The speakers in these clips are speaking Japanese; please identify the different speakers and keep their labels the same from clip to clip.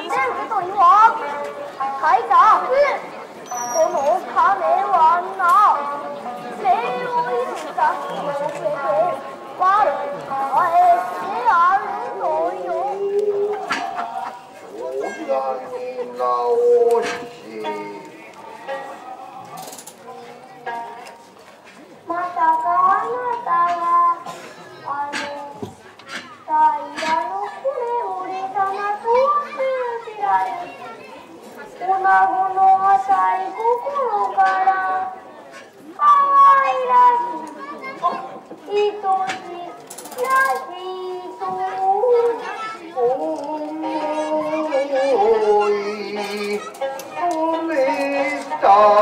Speaker 1: に何で受け取りは会社この亀はな礼をいるたきを受けて我に返してあるのよ
Speaker 2: 親に直し
Speaker 1: まさかあなたはあのダイヤのこれ俺様とは通じられ女子の浅い心から可愛らしい愛しいらしいと
Speaker 2: 思い止めた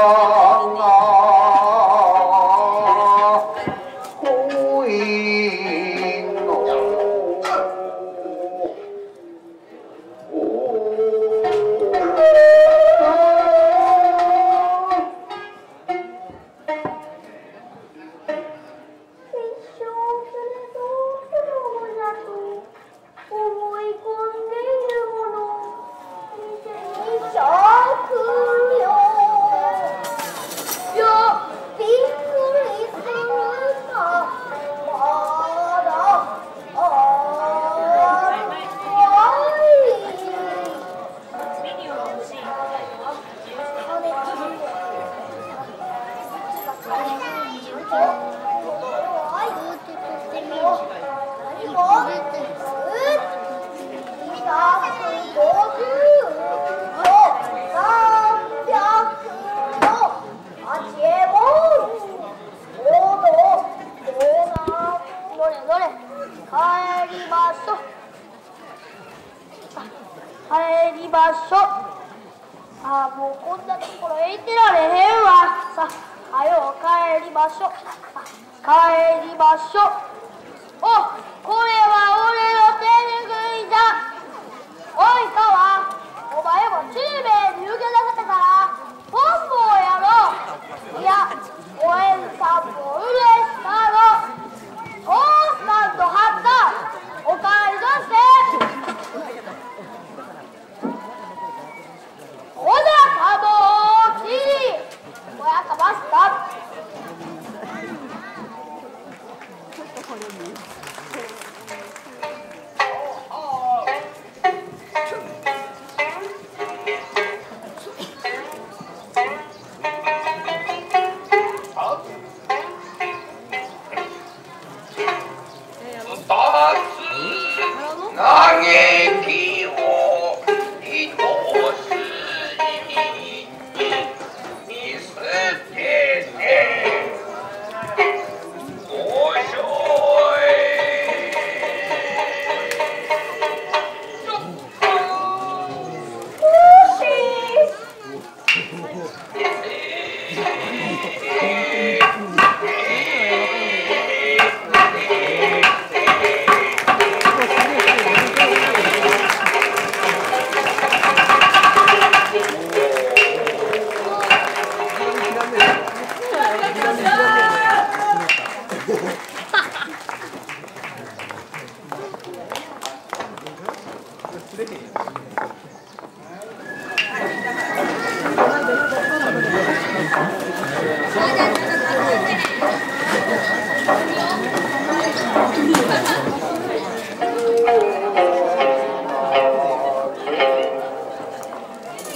Speaker 1: 帰りましょう帰りましょうああもうこんなところへいてられへんわ。さあはよう帰りましょう帰りましょうおこれは俺の手拭いじゃ。おい川。お前も中兵衛に受け出せたか
Speaker 2: ら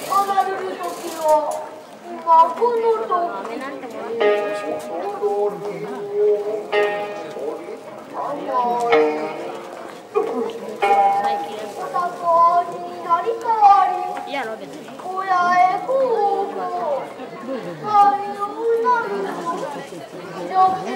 Speaker 1: 離れる時は今この時お腹になり変わり
Speaker 3: やろ別に
Speaker 1: Oh,